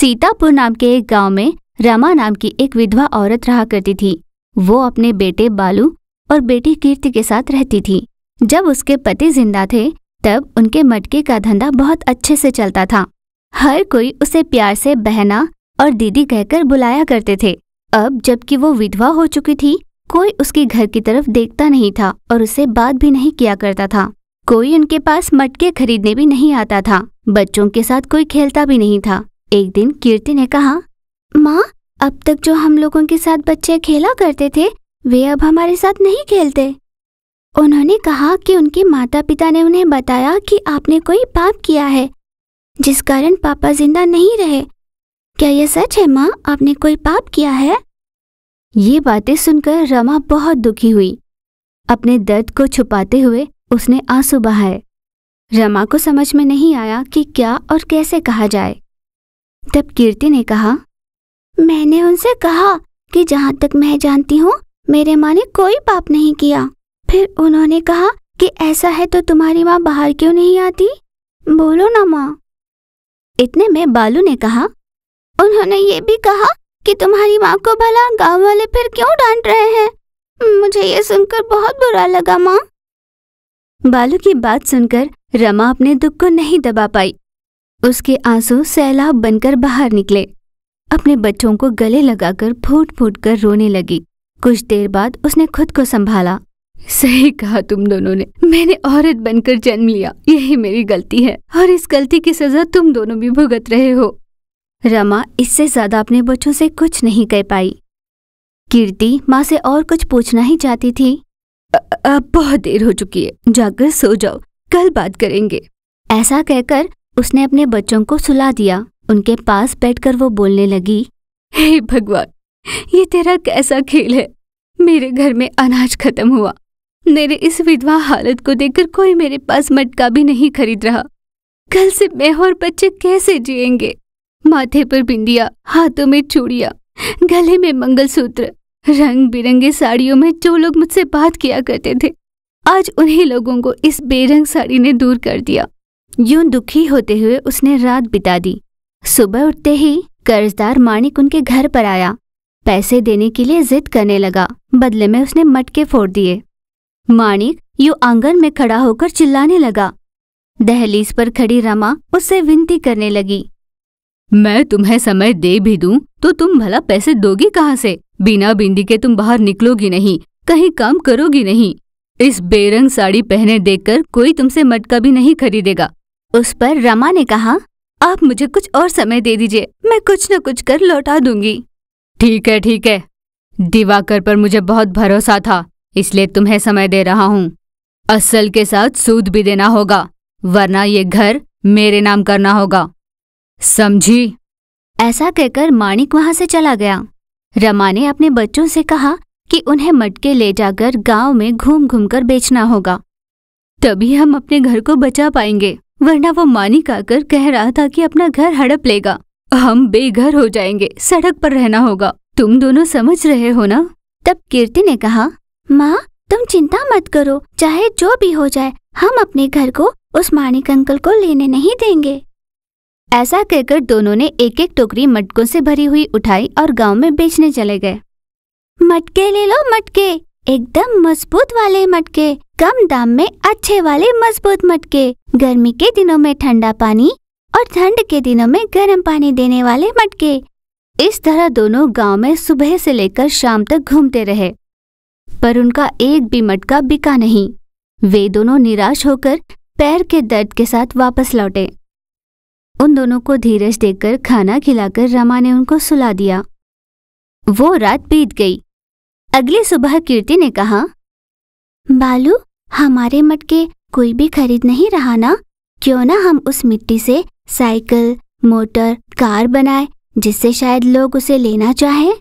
सीतापुर नाम के एक गाँव में रमा नाम की एक विधवा औरत रहा करती थी। वो अपने बेटे बालू और बेटी कीर्ति के साथ रहती थी। जब उसके पति ज़िंदा थे, तब उनके मटके का धंधा बहुत अच्छे से चलता था। हर कोई उसे प्यार से बहना और दीदी कहकर बुलाया करते थे। अब जबकि वो विधवा हो चुकी थी, कोई उसके घर की तरफ़ देखता नहीं था और उससे बात भी नहीं किया करता था। कोई उनके पास मटके खरीदने भी नहीं आता था। बच्चों के साथ कोई खेलता भी नहीं था। एक दिन कीर्ति ने कहा, माँ, अब तक जो हम लोगों के साथ बच्चे खेला करते थे, वे अब हमारे साथ नहीं खेलते। उन्होंने कहा कि उनके माता पिता ने उन्हें बताया कि आपने कोई पाप किया है, जिस कारण पापा ज़िंदा नहीं रहे। क्या यह सच है, माँ? आपने कोई पाप किया है? ये बातें सुनकर रमा बहुत दुखी हुई। अपने दर्द को छुपाते हुए उसने आँसू बहाए। रमा को समझ में नहीं आया कि क्या और कैसे कहा जाए। तब कीर्ति ने कहा, मैंने उनसे कहा कि जहाँ तक मैं जानती हूँ, मेरे माँ ने कोई पाप नहीं किया। फिर उन्होंने कहा कि ऐसा है तो तुम्हारी माँ बाहर क्यों नहीं आती? बोलो ना माँ। इतने में बालू ने कहा, उन्होंने ये भी कहा कि तुम्हारी माँ को भला गाँव वाले फिर क्यों डांट रहे हैं? मुझे ये सुनकर बहुत बुरा लगा माँ। बालू की बात सुनकर रमा अपने दुख को नहीं दबा पाई। उसके आँसू सैलाब बनकर बाहर निकले। अपने बच्चों को गले लगाकर फूट फूट कर रोने लगी। कुछ देर बाद उसने खुद को संभाला। सही कहा तुम दोनों ने। मैंने औरत बनकर जन्म लिया। यही मेरी गलती है। और इस गलती की सजा तुम दोनों भी भुगत रहे हो। रमा इससे ज़्यादा अपने बच्चों से कुछ नहीं कह पाई। कीर्ति माँ से और कुछ पूछना ही चाहती थी। अब बहुत देर हो चुकी है। जाकर सो जाओ। कल बात करेंगे। ऐसा कहकर उसने अपने बच्चों को सुला दिया। उनके पास बैठकर वो बोलने लगी, हे hey भगवान, ये तेरा कैसा खेल है? मेरे घर में अनाज खत्म हुआ। मेरे इस विधवा हालत को देखकर कोई मेरे पास मटका भी नहीं खरीद रहा। कल से मैं और बच्चे कैसे जिएँगे? माथे पर बिंदिया, हाथों में चूड़िया, गले में मंगलसूत्र रंग बिरंगे साड़ियों में जो लोग मुझसे बात किया करते थे, आज उन्हीं लोगों को इस बेरंग साड़ी ने दूर कर दिया। यूँ दुखी होते हुए उसने रात बिता दी। सुबह उठते ही कर्जदार माणिक उनके घर पर आया। पैसे देने के लिए जिद करने लगा। बदले में उसने मटके फोड़ दिए। माणिक यू आँगन में खड़ा होकर चिल्लाने लगा। दहलीज पर खड़ी रमा उससे विनती करने लगी। मैं तुम्हें समय दे भी दूँ तो तुम भला पैसे दोगी कहाँ से? बिना बिंदी के तुम बाहर निकलोगी नहीं, कहीं काम करोगी नहीं। इस बेरंग साड़ी पहने देखकर कोई तुमसे मटका भी नहीं खरीदेगा। उस पर रमा ने कहा आप मुझे कुछ और समय दे दीजिए मैं कुछ न कुछ कर लौटा दूँगी। ठीक है ठीक है। दिवाकर पर मुझे बहुत भरोसा था इसलिए तुम्हें समय दे रहा हूँ। असल के साथ सूद भी देना होगा वरना ये घर मेरे नाम करना होगा। समझी? ऐसा कहकर माणिक वहाँ से चला गया। रमा ने अपने बच्चों से कहा कि उन्हें मटके ले जाकर गाँव में घूम घूम कर बेचना होगा। तभी हम अपने घर को बचा पाएँगे। वरना वो मानिक आकर कह रहा था कि अपना घर हड़प लेगा। हम बेघर हो जाएँगे सड़क पर रहना होगा। तुम दोनों समझ रहे हो ना? तब कीर्ति ने कहा माँ तुम चिंता मत करो। चाहे जो भी हो जाए हम अपने घर को उस मानिक अंकल को लेने नहीं देंगे। ऐसा कहकर दोनों ने एक एक टोकरी मटकों से भरी हुई उठाई और गाँव में बेचने चले गए। मटके ले लो मटके। एकदम मज़बूत वाले मटके, कम दाम में अच्छे वाले मज़बूत मटके। गर्मी के दिनों में ठंडा पानी और ठंड के दिनों में गर्म पानी देने वाले मटके। इस तरह दोनों गाँव में सुबह से लेकर शाम तक घूमते रहे, पर उनका एक भी मटका बिका नहीं। वे दोनों निराश होकर पैर के दर्द के साथ वापस लौटे। उन दोनों को धीरज देकर खाना खिलाकर रमा ने उनको सुला दिया। वो रात बीत गई। अगली सुबह कीर्ति ने कहा, बालू, हमारे मटके कोई भी खरीद नहीं रहा ना? क्यों ना हम उस मिट्टी से साइकिल, मोटर, कार बनाए, जिससे शायद लोग उसे लेना चाहे?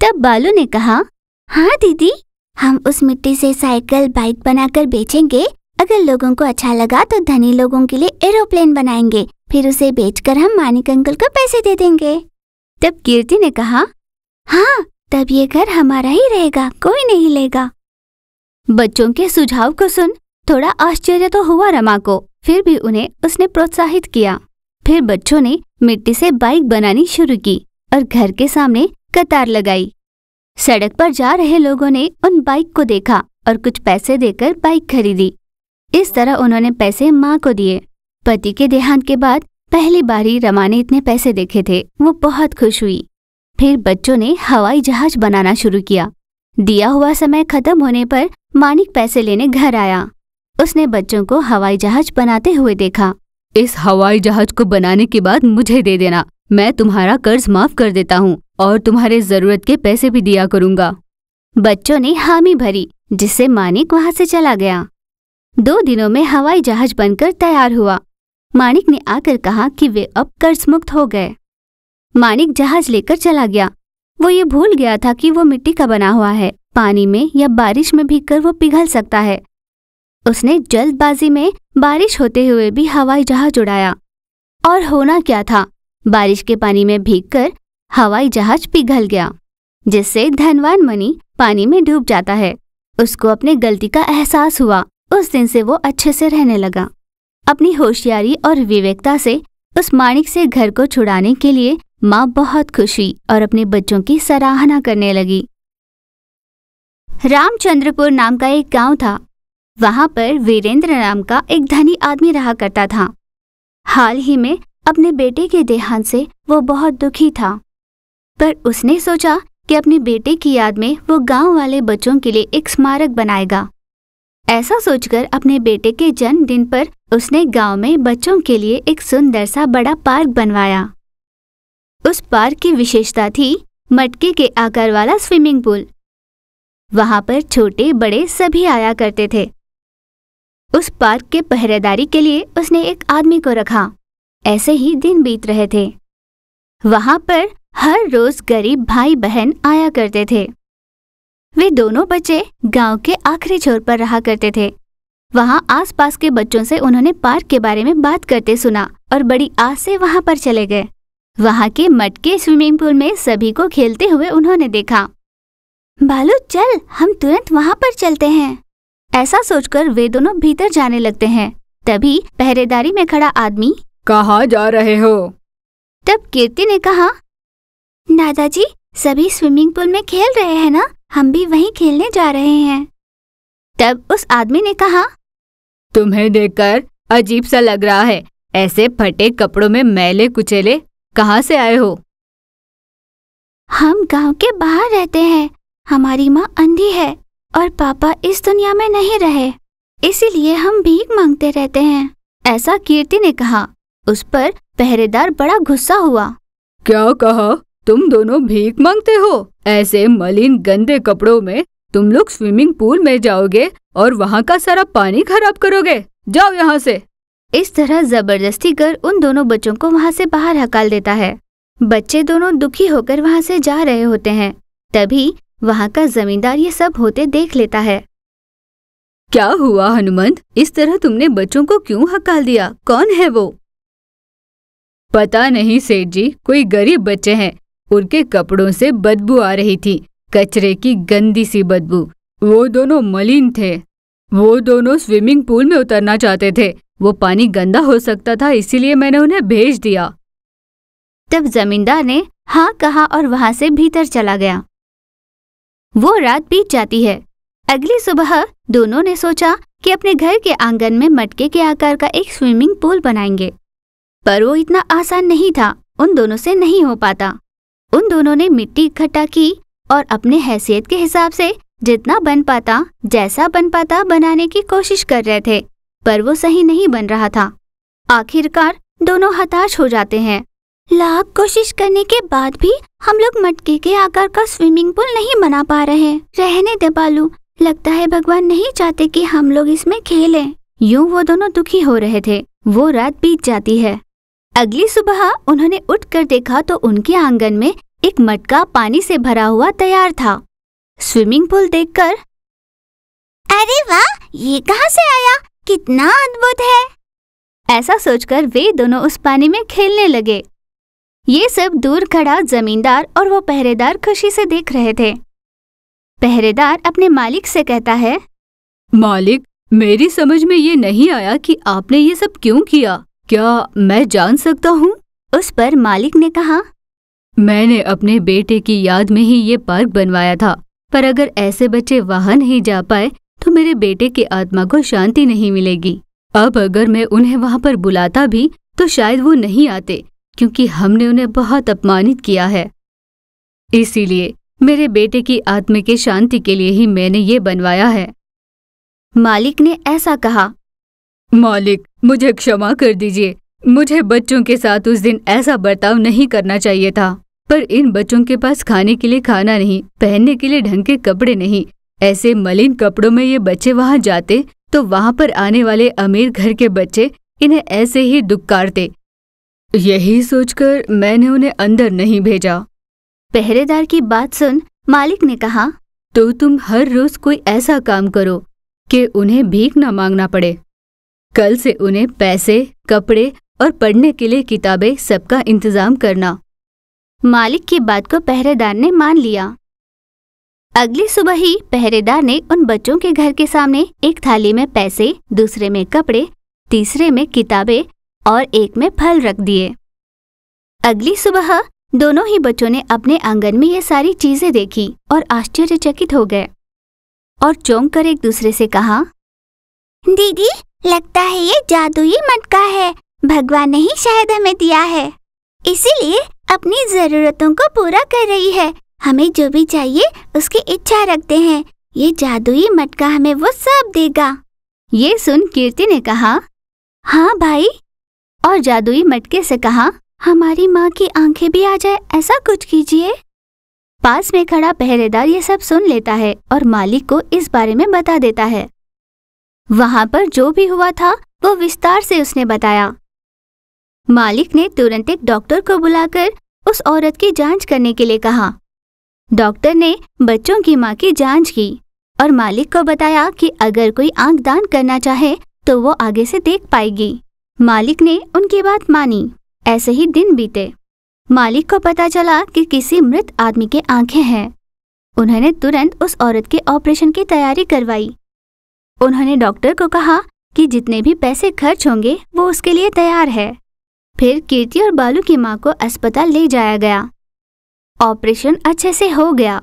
तब बालू ने कहा हाँ दीदी, हम उस मिट्टी से साइकिल, बाइक बनाकर बेचेंगे। अगर लोगों को अच्छा लगा तो धनी लोगों के लिए एरोप्लेन बनाएँगे। फिर उसे बेचकर हम मानिक अंकल को पैसे दे देंगे। तब कीर्ति ने कहा हाँ तब ये घर हमारा ही रहेगा, कोई नहीं लेगा। बच्चों के सुझाव को सुन, थोड़ा आश्चर्य तो हुआ रमा को, फिर भी उन्हें उसने प्रोत्साहित किया। फिर बच्चों ने मिट्टी से बाइक बनानी शुरू की और घर के सामने कतार लगाई। सड़क पर जा रहे लोगों ने उन बाइक को देखा और कुछ पैसे देकर बाइक खरीदी। इस तरह उन्होंने पैसे माँ को दिए। पति के देहांत के बाद पहली बार रमा ने इतने पैसे देखे थे, वो बहुत खुश हुई। फिर बच्चों ने हवाई जहाज़ बनाना शुरू किया। दिया हुआ समय खत्म होने पर मानिक पैसे लेने घर आया। उसने बच्चों को हवाई जहाज़ बनाते हुए देखा। इस हवाई जहाज़ को बनाने के बाद मुझे दे देना। मैं तुम्हारा कर्ज माफ़ कर देता हूँ और तुम्हारे ज़रूरत के पैसे भी दिया करूँगा। बच्चों ने हामी भरी जिससे मानिक वहाँ से चला गया। दो दिनों में हवाई जहाज़ बनकर तैयार हुआ। मानिक ने आकर कहा कि वे अब कर्ज मुक्त हो गए। मानिक जहाज़ लेकर चला गया। वो ये भूल गया था कि वो मिट्टी का बना हुआ है। पानी में या बारिश में भीगकर वो पिघल सकता है। उसने जल्दबाजी में बारिश होते हुए भी हवाई जहाज़ उड़ाया। और होना क्या था? बारिश के पानी में भीगकर हवाई जहाज़ पिघल गया, जिससे धनवान मनी पानी में डूब जाता है। उसको अपने गलती का एहसास हुआ। उस दिन से वो अच्छे से रहने लगा। अपनी होशियारी और विवेकता से उस माणिक से घर को छुड़ाने के लिए माँ बहुत खुश और अपने बच्चों की सराहना करने लगी। रामचंद्रपुर नाम का एक गाँव था। वहाँ पर वीरेंद्र नाम का एक धनी आदमी रहा करता था। हाल ही में अपने बेटे के देहांत से वो बहुत दुखी था। पर उसने सोचा कि अपने बेटे की याद में वो गाँव वाले बच्चों के लिए एक स्मारक बनाएगा। ऐसा सोचकर अपने बेटे के जन्मदिन पर उसने गाँव में बच्चों के लिए एक सुंदर सा बड़ा पार्क बनवाया। उस पार्क की विशेषता थी मटके के आकार वाला स्विमिंग पूल। वहाँ पर छोटे, बड़े सभी आया करते थे। उस पार्क के पहरेदारी के लिए उसने एक आदमी को रखा। ऐसे ही दिन बीत रहे थे। वहाँ पर हर रोज गरीब भाई बहन आया करते थे। वे दोनों बच्चे गाँव के आखिरी छोर पर रहा करते थे। वहाँ आसपास के बच्चों से उन्होंने पार्क के बारे में बात करते सुना और बड़ी आस से वहाँ पर चले गए। वहाँ के मटके स्विमिंग पूल में सभी को खेलते हुए उन्होंने देखा। बालू चल हम तुरंत वहाँ पर चलते हैं। ऐसा सोचकर वे दोनों भीतर जाने लगते हैं। तभी पहरेदारी में खड़ा आदमी कहाँ जा रहे हो? तब कीर्ति ने कहा दादाजी सभी स्विमिंग पूल में खेल रहे हैं ना? हम भी वहीं खेलने जा रहे हैं। तब उस आदमी ने कहा तुम्हें देखकर अजीब सा लग रहा है। ऐसे फटे कपड़ों में मैले कुचेले कहाँ से आए हो? हम गाँव के बाहर रहते हैं। हमारी माँ अंधी है और पापा इस दुनिया में नहीं रहे। इसीलिए हम भीख मांगते रहते हैं। ऐसा कीर्ति ने कहा। उस पर पहरेदार बड़ा गुस्सा हुआ। क्या कहा? तुम दोनों भीख मांगते हो? ऐसे मलिन गंदे कपड़ों में तुम लोग स्विमिंग पूल में जाओगे और वहाँ का सारा पानी खराब करोगे। जाओ यहाँ से। इस तरह ज़बरदस्ती कर उन दोनों बच्चों को वहाँ से बाहर हकाल देता है। बच्चे दोनों दुखी होकर वहाँ से जा रहे होते हैं। तभी वहाँ का जमींदार ये सब होते देख लेता है। क्या हुआ हनुमंत? इस तरह तुमने बच्चों को क्यों हकाल दिया? कौन है वो? पता नहीं सेठ जी, कोई गरीब बच्चे हैं। उनके कपड़ों से बदबू आ रही थी। कचरे की गंदी सी बदबू। वो दोनों मलिन थे। वो दोनों स्विमिंग पूल में उतरना चाहते थे। वो पानी गंदा हो सकता था, इसीलिए मैंने उन्हें भेज दिया। तब जमींदार ने हाँ कहा और वहाँ से भीतर चला गया। वो रात बीत जाती है। अगली सुबह दोनों ने सोचा कि अपने घर के आँगन में मटके के आकार का एक स्विमिंग पूल बनाएँगे। पर वो इतना आसान नहीं था, उन दोनों से नहीं हो पाता। उन दोनों ने मिट्टी इकट्ठा की और अपने हैसियत के हिसाब से जितना बन पाता, जैसा बन पाता बनाने की कोशिश कर रहे थे। पर वो सही नहीं बन रहा था। आखिरकार दोनों हताश हो जाते हैं। लाख कोशिश करने के बाद भी हम लोग मटके के आकार का स्विमिंग पूल नहीं बना पा रहे रहने दे बालू, लगता है भगवान नहीं चाहते कि हम लोग इसमें खेलें। यूँ वो दोनों दुखी हो रहे थे। वो रात बीत जाती है। अगली सुबह उन्होंने उठकर देखा तो उनके आँगन में एक मटका पानी से भरा हुआ तैयार था। स्विमिंग पूल देखकर, अरे वाह! ये कहाँ से आया? कितना अद्भुत है। ऐसा सोचकर वे दोनों उस पानी में खेलने लगे। ये सब दूर खड़ा जमींदार और वो पहरेदार खुशी से देख रहे थे। पहरेदार अपने मालिक से कहता है मालिक मेरी समझ में ये नहीं आया कि आपने ये सब क्यों किया। क्या मैं जान सकता हूँ? उस पर मालिक ने कहा मैंने अपने बेटे की याद में ही ये पार्क बनवाया था पर अगर ऐसे बच्चे वहाँ नहीं जा पाए मेरे बेटे की आत्मा को शांति नहीं मिलेगी। अब अगर मैं उन्हें वहाँ पर बुलाता भी तो शायद वो नहीं आते, क्योंकि हमने उन्हें बहुत अपमानित किया है। इसीलिए, मेरे बेटे की आत्मा के शांति के लिए ही मैंने ये बनवाया है। मालिक ने ऐसा कहा। मालिक, मुझे क्षमा कर दीजिए। मुझे बच्चों के साथ उस दिन ऐसा बर्ताव नहीं करना चाहिए था। पर इन बच्चों के पास खाने के लिए खाना नहीं, पहनने के लिए ढंग के कपड़े नहीं ऐसे मलिन कपड़ों में ये बच्चे वहाँ जाते तो वहाँ पर आने वाले अमीर घर के बच्चे इन्हें ऐसे ही दुक्कारते। यही सोचकर मैंने उन्हें अंदर नहीं भेजा। पहरेदार की बात सुन मालिक ने कहा तो तुम हर रोज कोई ऐसा काम करो कि उन्हें भीख न मांगना पड़े। कल से उन्हें पैसे कपड़े और पढ़ने के लिए किताबें सबका इंतज़ाम करना। मालिक की बात को पहरेदार ने मान लिया। अगली सुबह ही पहरेदार ने उन बच्चों के घर के सामने एक थाली में पैसे, दूसरे में कपड़े, तीसरे में किताबें और एक में फल रख दिए। अगली सुबह दोनों ही बच्चों ने अपने आँगन में ये सारी चीज़ें देखी और आश्चर्यचकित हो गए। और चौंक कर एक दूसरे से कहा, दीदी, लगता है ये जादुई मटका है। भगवान ने ही शायद हमें दिया है। इसीलिए अपनी जरूरतों को पूरा कर रही है। हमें जो भी चाहिए उसकी इच्छा रखते हैं। ये जादुई मटका हमें वो सब देगा। ये सुन कीर्ति ने कहा हाँ भाई। और जादुई मटके से कहा, हमारी माँ की आँखें भी आ जाए, ऐसा कुछ कीजिए। पास में खड़ा पहरेदार ये सब सुन लेता है और मालिक को इस बारे में बता देता है। वहाँ पर जो भी हुआ था, वो विस्तार से उसने बताया। मालिक ने तुरंत एक डॉक्टर को बुलाकर उस औरत की जाँच करने के लिए कहा। डॉक्टर ने बच्चों की माँ की जाँच की और मालिक को बताया कि अगर कोई आँख दान करना चाहे तो वो आगे से देख पाएगी। मालिक ने उनकी बात मानी। ऐसे ही दिन बीते। मालिक को पता चला कि किसी मृत आदमी के आँखें हैं। उन्होंने तुरंत उस औरत के ऑपरेशन की तैयारी करवाई। उन्होंने डॉक्टर को कहा कि जितने भी पैसे खर्च होंगे, वो उसके लिए तैयार है। फिर कीर्ति और बालू की माँ को अस्पताल ले जाया गया। ऑपरेशन अच्छे से हो गया।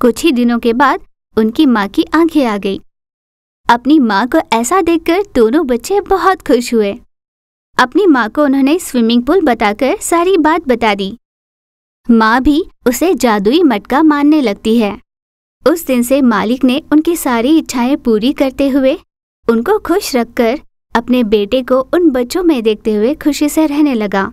कुछ ही दिनों के बाद उनकी माँ की आँखें आ गई। अपनी माँ को ऐसा देखकर दोनों बच्चे बहुत खुश हुए। अपनी माँ को उन्होंने स्विमिंग पूल बताकर सारी बात बता दी। माँ भी उसे जादुई मटका मानने लगती है। उस दिन से मालिक ने उनकी सारी इच्छाएँ पूरी करते हुए उनको खुश रखकर अपने बेटे को उन बच्चों में देखते हुए खुशी से रहने लगा।